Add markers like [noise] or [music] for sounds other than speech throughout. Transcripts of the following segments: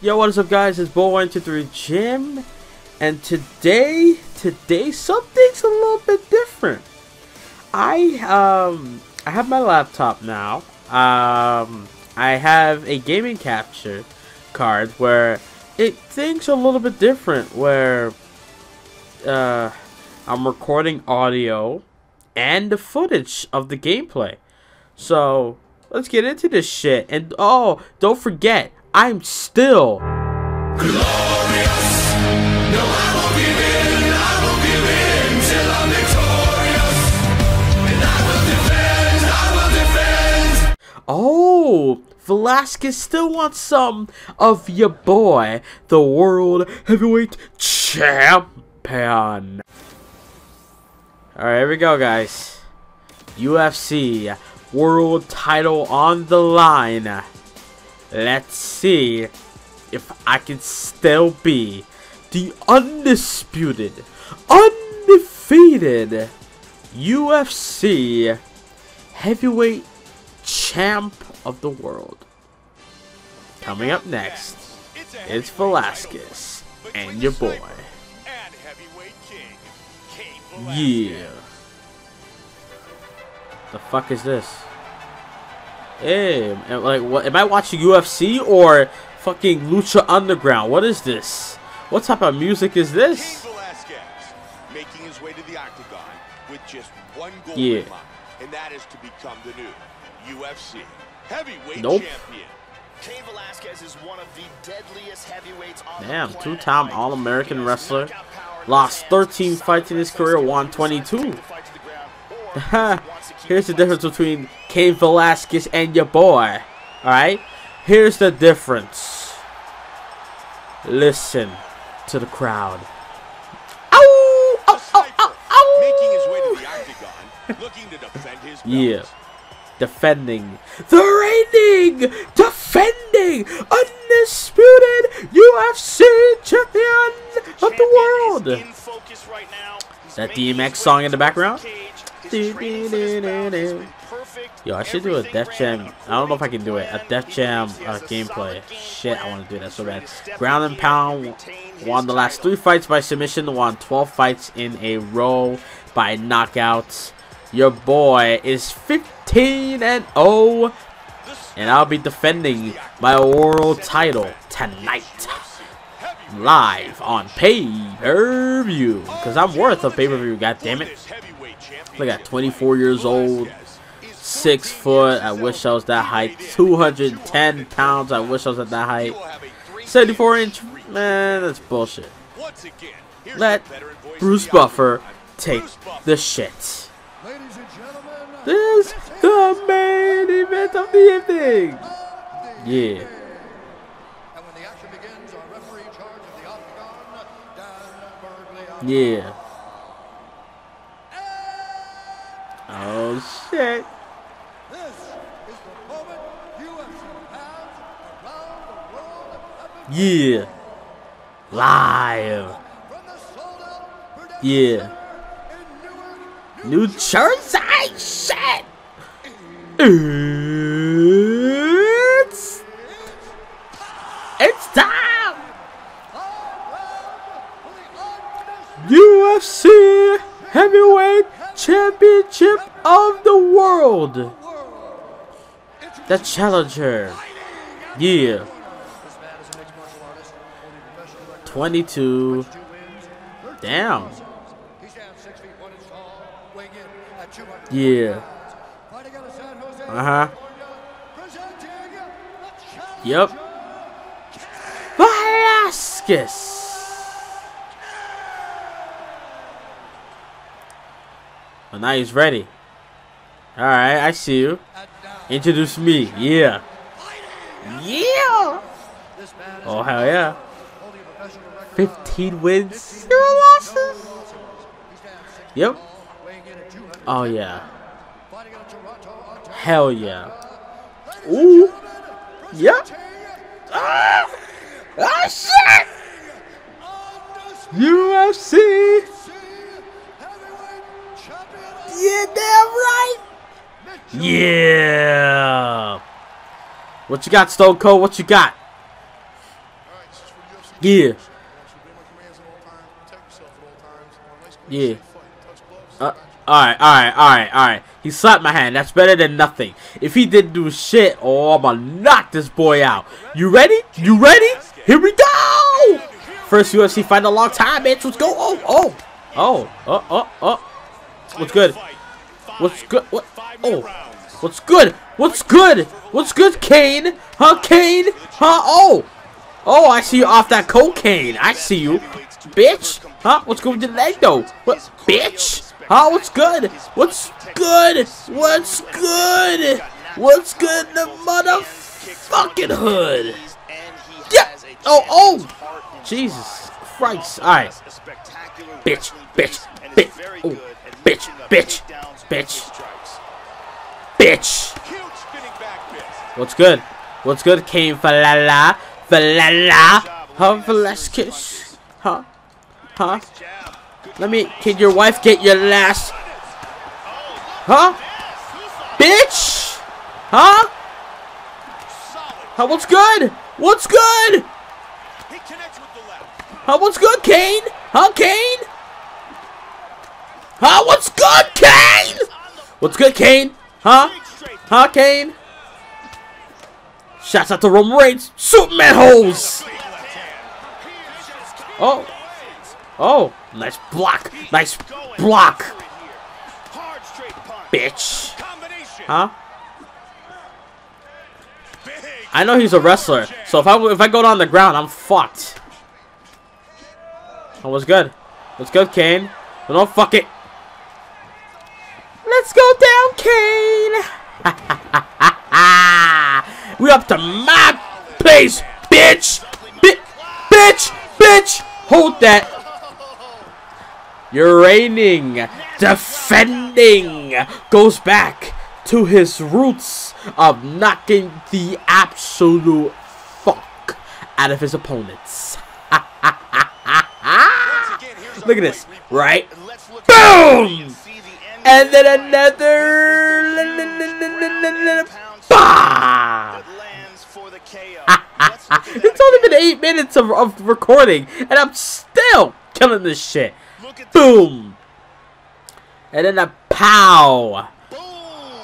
Yo, what is up guys? It's Boy123 Jim, and today, today something's a little bit different. I, um, I have my laptop now. Um, I have a gaming capture card where it things a little bit different where, uh, I'm recording audio and the footage of the gameplay. So, let's get into this shit. And, oh, don't forget, I'm still glorious. No, I won't give in. I won't give in till I'm victorious. And I will defend. I will defend. Oh, Velasquez still wants some of your boy, the world heavyweight champion. Alright, here we go, guys. UFC world title on the line. Let's see if I can still be the undisputed, undefeated UFC heavyweight champ of the world. Coming up next, it's Velasquez and your boy. Yeah. The fuck is this? Hey, like, what? Am I watching UFC or fucking Lucha Underground? What is this? What type of music is this? making his way to the octagon with just one goal yeah. in mind, and that is to become the new UFC heavyweight nope. champion. Cain Velasquez is one of the deadliest heavyweights on Damn, two-time All-American wrestler. Lost 13 fights in his career, won 22. Here's the difference between Cain Velasquez and your boy. Alright? Here's the difference. Listen to the crowd. Ow! Ow, ow, ow, Making his way to the octagon, looking to defend his Yeah. Defending. The reigning, defending, undisputed UFC champion of the world. Is That DMX song in the background? Yo, I should do a Def Jam. I don't know if I can do it. A Def Jam uh, gameplay. Shit, I want to do that so bad. Ground and Pound won the last three fights by submission. Won 12 fights in a row by knockouts. Your boy is 15 and 0. And I'll be defending my world title tonight. Live on pay-per-view. Because I'm worth a pay-per-view, God damn it! Look at 24 years old, 6 foot. I wish I was that height. 210 pounds. I wish I was at that height. 74 inch. Man, that's bullshit. Let Bruce Buffer take the shit. This is the main event of the evening. Yeah. Yeah. Oh shit. This is the moment UFC fans around the world have been Yeah. Live. Yeah. New Jersey shit. It's it's time. UFC heavyweight of the world. The challenger. Yeah. 22. Damn. Yeah. Uh-huh. Yep. Velasquez. Well, now he's ready. Alright, I see you. Introduce me. Yeah. Yeah! Oh, hell yeah. 15 wins, 0 losses. Yep. Oh, yeah. Hell yeah. Ooh. Yep. Ah! Ah, shit! UFC yeah, damn right. Yeah. What you got, Stone Cold? What you got? Yeah. Yeah. Uh, alright, alright, alright, alright. He slapped my hand. That's better than nothing. If he didn't do shit, oh, I'm gonna knock this boy out. You ready? You ready? Here we go! First UFC fight in a long time, bitch. Let's go. Oh, oh, oh, oh, oh, oh. What's good? What's good? What? Oh, what's good? What's good? What's good, Cain? Huh, Cain? Huh? Oh, oh, I see you off that cocaine. I see you, bitch. Huh? What's good with your leg, though? What, bitch? Huh? What's good? What's good? What's good? What's good in the motherfucking hood? Yeah. Oh, oh. Jesus Christ. All right. Bitch, bitch, bitch. Oh, bitch, bitch, bitch. Bitch. What's good? What's good, Cain Falala? Falala? Huh, Velasquez? Huh? Huh? Let me, can your wife get your last? Huh? Bitch? Huh? Huh, what's good? What's good? Huh, what's good, Cain? Huh, Cain? Huh, what's good, Cain? What's good, Cain? Huh? Huh, Cain? Shouts out to Roman Reigns. Superman holes. Oh. Oh. Nice block. Nice block. Bitch. Huh? I know he's a wrestler, so if I if I go down the ground, I'm fucked. That was good. What's good, Cain? But don't fuck it. Let's go down, Cain! [laughs] we up to my place, bitch. Bi bitch, bitch. Hold that. You're reigning, defending, goes back to his roots of knocking the absolute fuck out of his opponents. [laughs] Look at this, right? Boom! And then another... Bah! [laughs] it's only been eight minutes of, of recording, and I'm still killing this shit. Boom! And then a pow!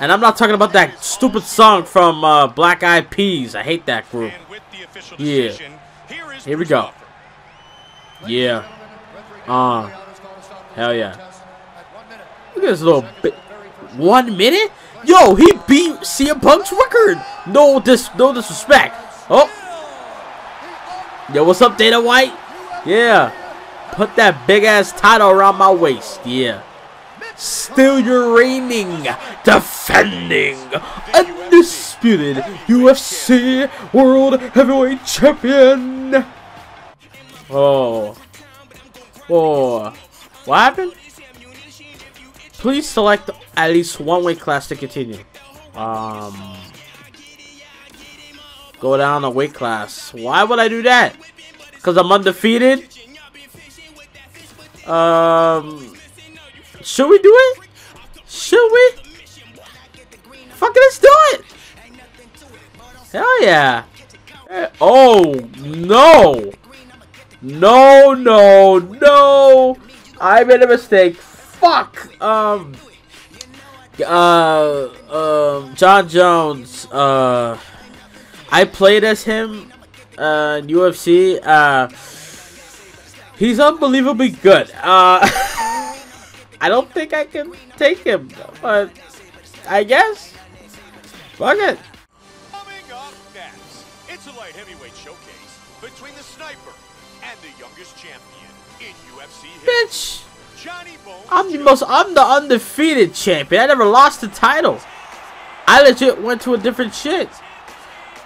And I'm not talking about that stupid song from uh, Black Eyed Peas. I hate that group. Yeah. Here we go. Yeah. Uh. Hell yeah. Look at this little bit. One minute? Yo, he beat CM Punk's record. No dis no disrespect. Oh. Yo, what's up, Dana White? Yeah. Put that big ass title around my waist. Yeah. Still you're reigning, defending, undisputed UFC World Heavyweight Champion. Oh. Oh. What happened? Please select at least one weight class to continue. Um. Go down a weight class. Why would I do that? Because I'm undefeated? Um. Should we do it? Should we? Fucking let's do it! Hell yeah! Oh, no! No, no, no! I made a mistake. Fuck! Um... Uh... Um... Jon Jones, uh... I played as him, uh, in UFC, uh... He's unbelievably good. Uh... [laughs] I don't think I can take him, but I guess. Fuck it. Coming up next, it's a light heavyweight showcase between the sniper and the youngest champion in UFC Bitch. I'm the most, I'm the undefeated champion. I never lost the title. I legit went to a different shit.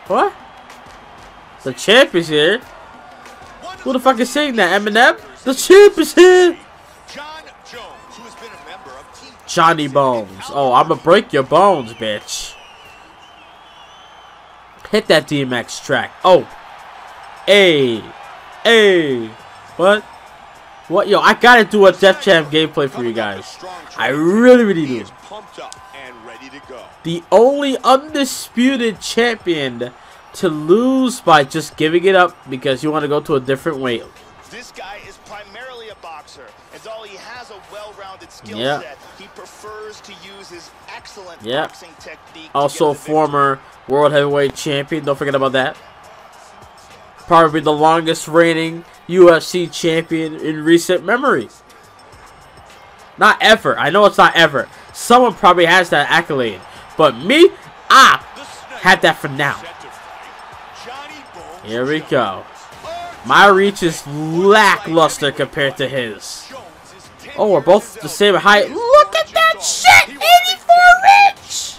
What? The champ is here. Who the fuck is saying that, Eminem? The champ is here. Johnny Bones. Oh, I'm gonna break your bones, bitch. Hit that DMX track. Oh. Hey. Hey. What? What? Yo, I gotta do a Def Jam gameplay for you guys. I really, really do. The only undisputed champion to lose by just giving it up because you want to go to a different weight. This guy is primarily a boxer, and though he has a well-rounded skill Yeah. set, he prefers to use his excellent Yeah. boxing technique. Also, get the victory. former world heavyweight champion. Don't forget about that. Probably the longest reigning UFC champion in recent memory. Not ever. I know it's not ever. Someone probably has that accolade. But me, I have that for now. to Here we go. My reach is lackluster compared to his. Jones is 10 Oh, we're both the same height. Look at that shit! 84 reach!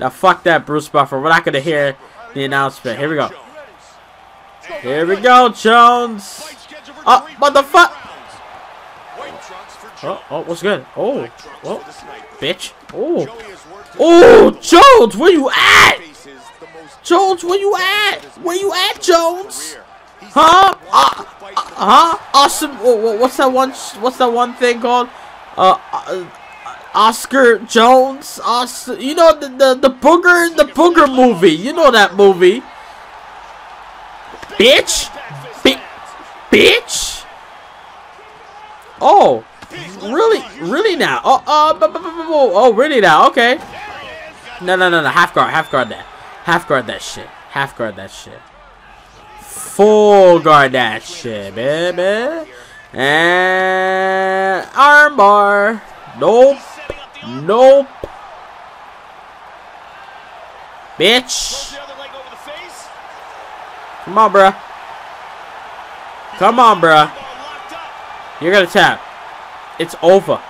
Now fuck that, Bruce Buffer. We're not gonna hear the announcement. Here we go. Here we go, Jones. Fight scheduled for Oh, three motherfuck. rounds. White trunks for Oh, oh, what's good? Oh, oh, for the Sniper. bitch. Oh, Joey has worked his oh, Jones, where you at? faces the most Jones, where you at? Where you at, Jones? Huh? Uh, uh, huh? Awesome. wha- wha- What's that one? What's that one thing called? Uh, uh Oscar Jones. Os you know the, the the booger the booger movie. You know that movie. Bitch. Bi- bitch. Oh, really? Really now? Oh, uh, bu- bu- oh, really now? Okay. No, no, no, no. Half guard, half guard that. Half guard that shit. Half guard that shit. Full guard that shit, baby. And armbar. Nope. Nope. Bitch. The other leg over the face. Come on, bruh. Come on, bruh. You're gonna tap. It's over.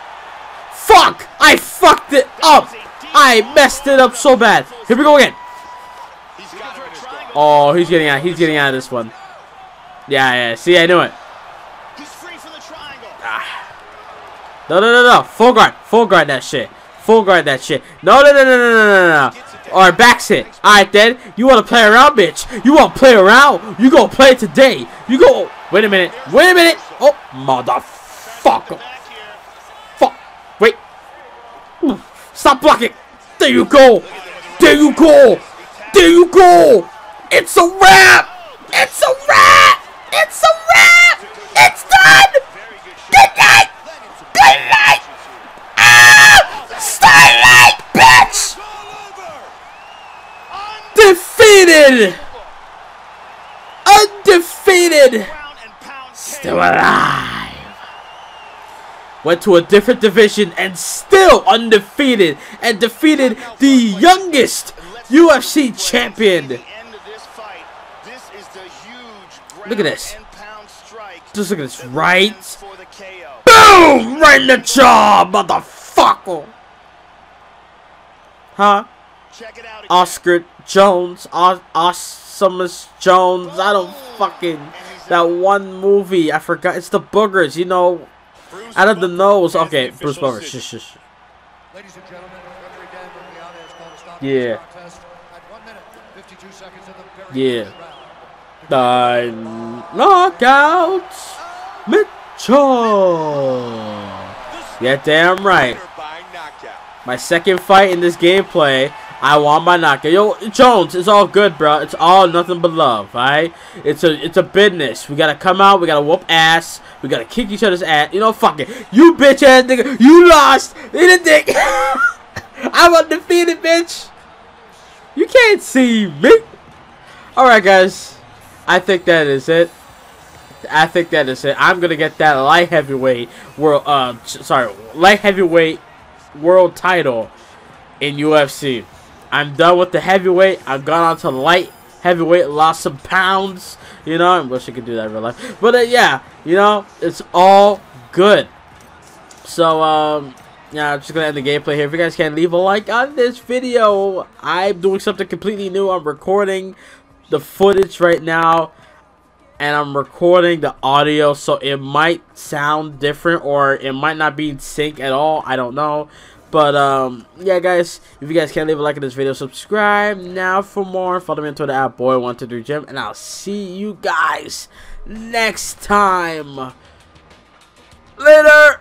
Fuck! I fucked it up! I messed it up so bad. Here we go again. Oh, he's getting out. He's getting out of this one. Yeah, yeah. See, I knew it. Triangle. No, no, no, no. Full guard. Full guard that shit. Full guard that shit. No, no, no, no, no, no, no, no. Or backs hit. Alright, then. You want to play around, bitch. You want to play around? You go play today. You go. Wait a minute. Wait a minute. Oh, motherfucker. Fuck. Wait. Stop blocking. There you go. There you go. There you go. It's a wrap. It's a wrap. It's a wrap. It's done. Good night. Good night. Ah! Starlight, bitch. Defeated. Undefeated. Ground and pound Still alive. Went to a different division and still undefeated and defeated the youngest UFC champion. Look at this. Just look at this, right? Boom! Right in the jaw, motherfucker. Huh? Oscar Jones, Os Awesomus Jones. I don't fucking that one movie. I forgot. It's the boogers. You know, Bruce out of the nose. Okay, Bruce official Booger. decision. Shush, shush. Ladies and gentlemen, referee Dan Murphy has called a stop Yeah. to contest at 1 minute, 52 seconds of the very Yeah. first round. Nine knockout Mitchell. Yeah, damn right. Winner by knockout. My second fight in this gameplay, I want my knockout. Yo, Jones, it's all good, bro. It's all nothing but love, alright? It's a it's a business. We gotta come out, we gotta whoop ass, we gotta kick each other's ass. You know, fuck it. You bitch ass nigga, you lost in a dick. [laughs] I'm undefeated, bitch. You can't see me. Alright, guys. I think that is it. I think that is it. I'm gonna get that light heavyweight world. Uh, sorry, light heavyweight world title in UFC. I'm done with the heavyweight. I've gone on to light heavyweight, lost some pounds. You know, I wish I could do that in real life. But uh, yeah, you know, it's all good. So um, yeah, I'm just gonna end the gameplay here. If you guys can leave a like on this video, I'm doing something completely new. I'm recording the footage right now and I'm recording the audio, so it might sound different or it might not be in sync at all. I don't know. But um, yeah, guys, if you guys can leave a like on this video, subscribe now for more. Follow me on Twitter at Boy123Jim, and I'll see you guys next time. Later.